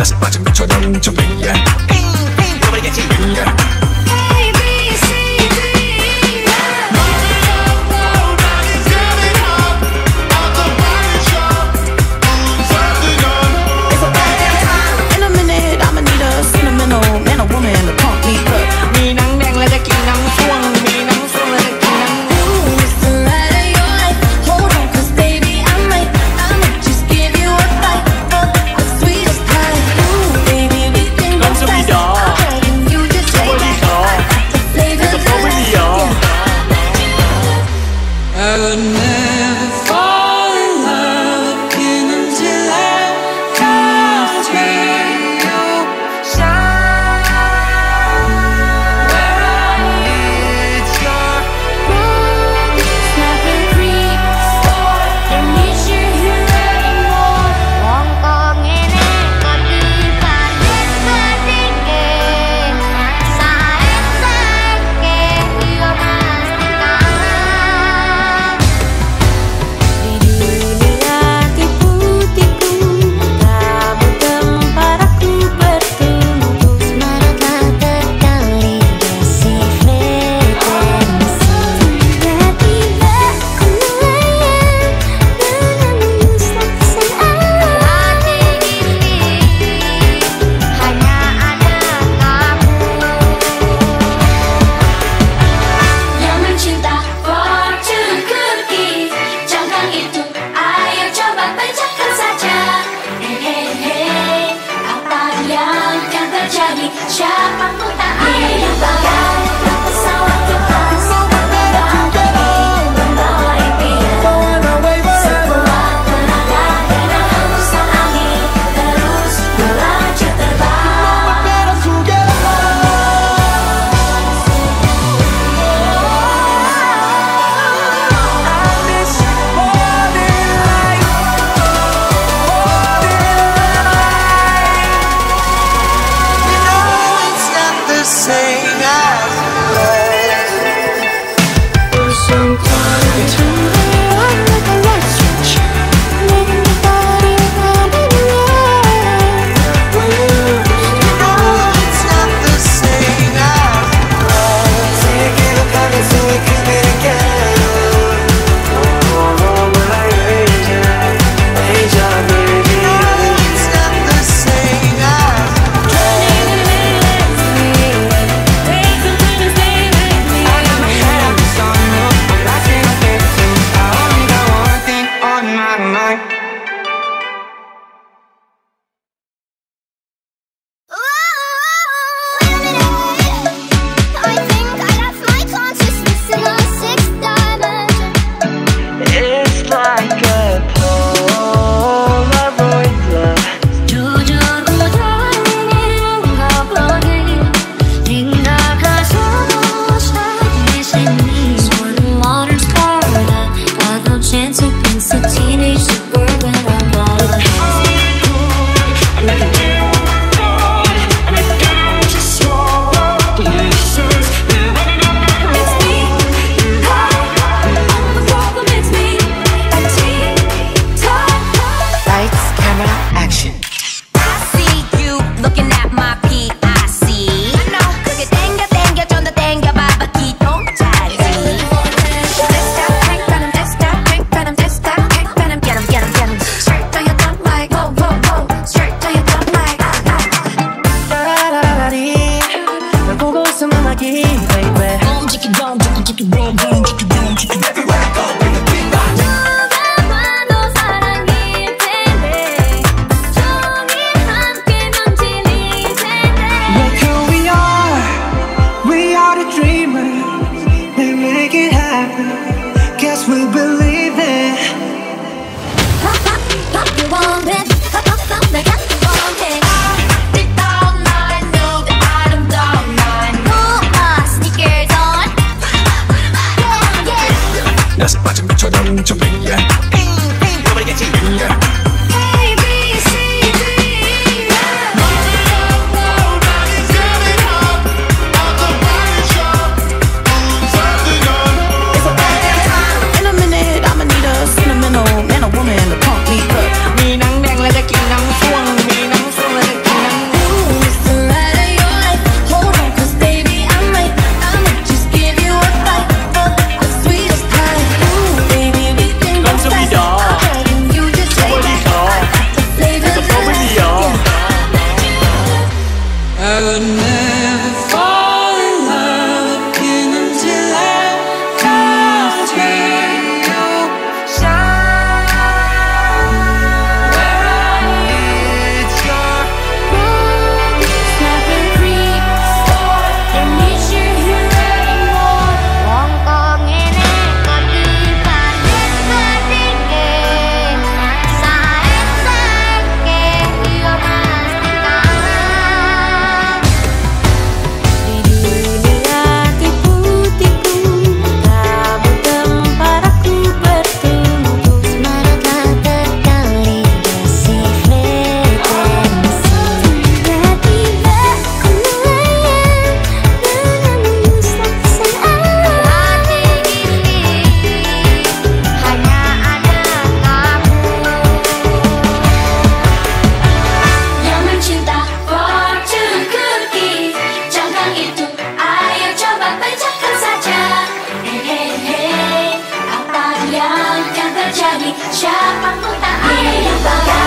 las pacha, bicho, siapa ku tak Siapa pun tak ada yang bakal